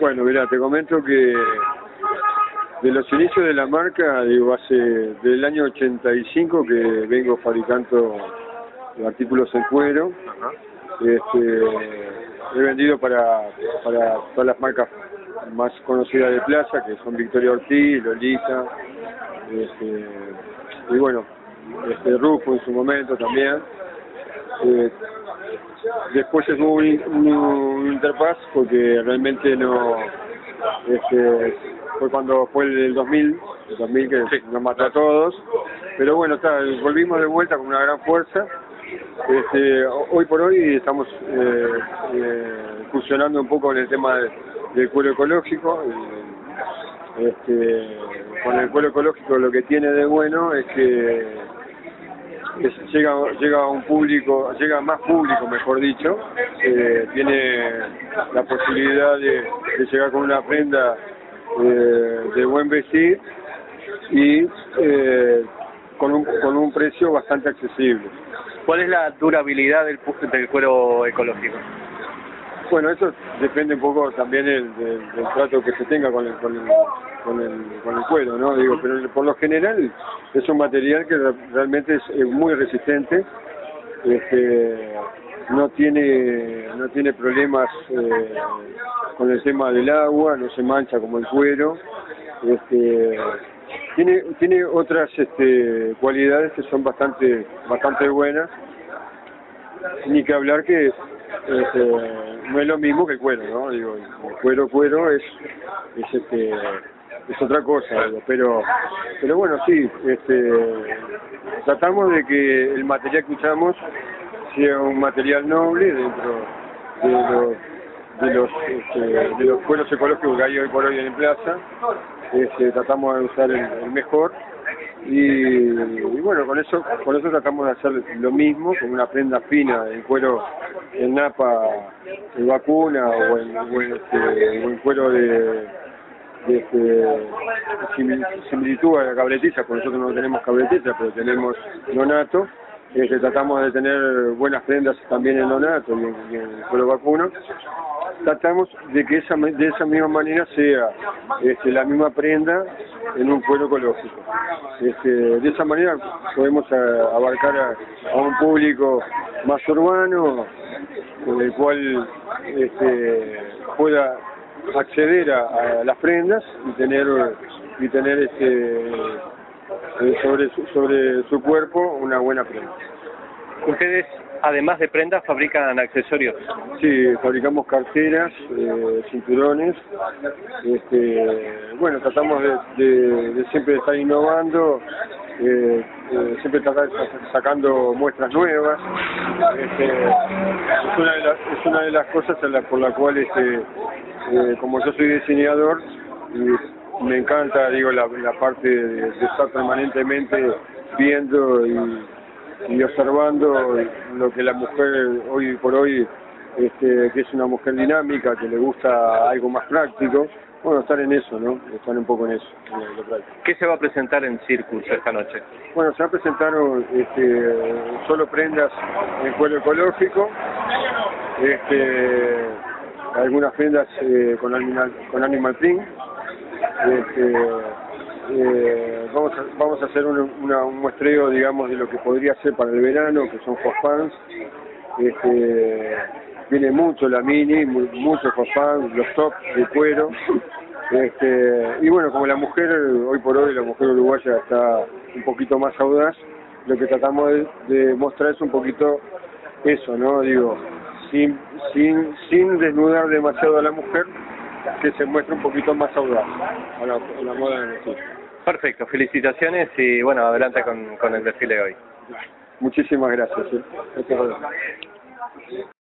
Bueno, mira, te comento que de los inicios de la marca, digo, hace del año 85 que vengo fabricando artículos en cuero. Este, he vendido para, para todas las marcas más conocidas de Plaza, que son Victoria Ortiz, Lolita, este, y bueno, este Rufo en su momento también. Eh, después hubo un, un, interfaz porque realmente no este, fue cuando fue el 2000 el 2000 que nos mató a todos. Pero bueno está, volvimos de vuelta con una gran fuerza. Este, hoy por hoy estamos eh, eh, fusionando un poco en el tema del cuero ecológico. Este, con el cuero ecológico lo que tiene de bueno es que llega llega a un público, llega más público, mejor dicho, eh, tiene la posibilidad de, llegar con una prenda eh, de buen vestir y eh, con, un, con un precio bastante accesible. ¿Cuál es la durabilidad del, del cuero ecológico? Bueno, eso depende un poco también del, del, trato que se tenga con el, con el, con el, con el cuero, ¿no? Digo, pero por lo general es un material que realmente es, muy resistente, este, no tiene no tiene problemas eh, con el tema del agua, no se mancha como el cuero, este, tiene tiene otras este, cualidades que son bastante bastante buenas, ni que hablar que este, no es lo mismo que el cuero, ¿no? Digo, el cuero, cuero es, es este, es otra cosa, digo, pero, pero bueno, sí, este, tratamos de que el material que usamos sea un material noble dentro de los de los este, de los cueros ecológicos que hay hoy por hoy en plaza, este, tratamos de usar el mejor y, bueno con eso con eso tratamos de hacer lo mismo con una prenda fina en cuero en napa de vacuna o en, o en, este, cuero de, de este, similitud a la cabretiza, porque nosotros no tenemos cabretiza, pero tenemos nonato, este, tratamos de tener buenas prendas también en nonato y en, y en cuero vacuno, tratamos de que esa, de esa misma manera sea este, la misma prenda en un pueblo ecológico. Este, de esa manera podemos abarcar a, un público más urbano, con el cual este, pueda acceder a, las prendas y tener y tener este eh, sobre sobre su cuerpo una buena prenda. Ustedes además de prendas, fabrican accesorios. Sí, fabricamos carteras, eh, cinturones. Este, bueno, tratamos de, siempre estar innovando, eh, eh, siempre estar sacando muestras nuevas. Este, es, una de las, es una de las cosas por la cual, este, como yo soy diseñador, me encanta, digo, la, la parte de estar permanentemente viendo y y observando lo que la mujer hoy por hoy, este, que es una mujer dinámica, que le gusta algo más práctico, bueno, estar en eso, ¿no? Estar un poco en eso, ¿Qué se va a presentar en Circus esta noche? Bueno, se va a presentar este, solo prendas en cuero ecológico, este, algunas prendas eh, con animal, con animal print, este, eh, vamos a, vamos a hacer un, un muestreo, digamos, de lo que podría ser para el verano, que son pants. Este, viene mucho la mini, muchos hot pants, los tops de cuero. Este, y bueno, como la mujer, hoy por hoy, la mujer uruguaya está un poquito más audaz, lo que tratamos de, mostrar es un poquito eso, ¿no? Digo, sin, sin, sin desnudar demasiado a la mujer, que se muestre un poquito más audaz a la, a la moda de nosotros. Perfecto, felicitaciones y bueno, adelante con, con el desfile hoy. Muchísimas gracias. ¿eh?